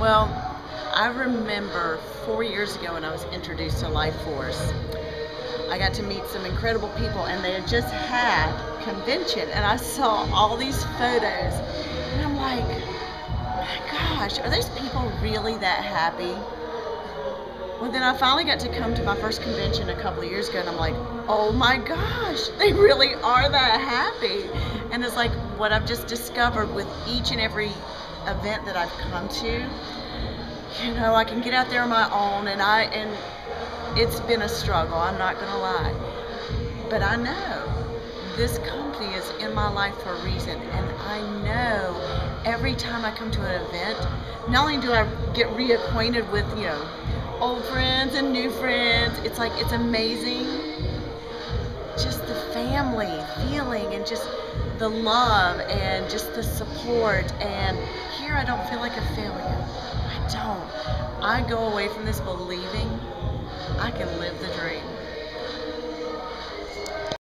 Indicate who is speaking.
Speaker 1: Well, I remember four years ago when I was introduced to Life Force, I got to meet some incredible people, and they had just had convention, and I saw all these photos, and I'm like, my gosh, are those people really that happy? Well, then I finally got to come to my first convention a couple of years ago, and I'm like, oh my gosh, they really are that happy. And it's like what I've just discovered with each and every event that I've come to. You know, I can get out there on my own, and I and it's been a struggle. I'm not gonna lie, but I know this company is in my life for a reason, and I know every time I come to an event, not only do I get reacquainted with you know old friends and new friends, it's like it's amazing. Just the family feeling and just the love and just the support and here I don't feel like a failure. I don't. I go away from this believing I can live the dream.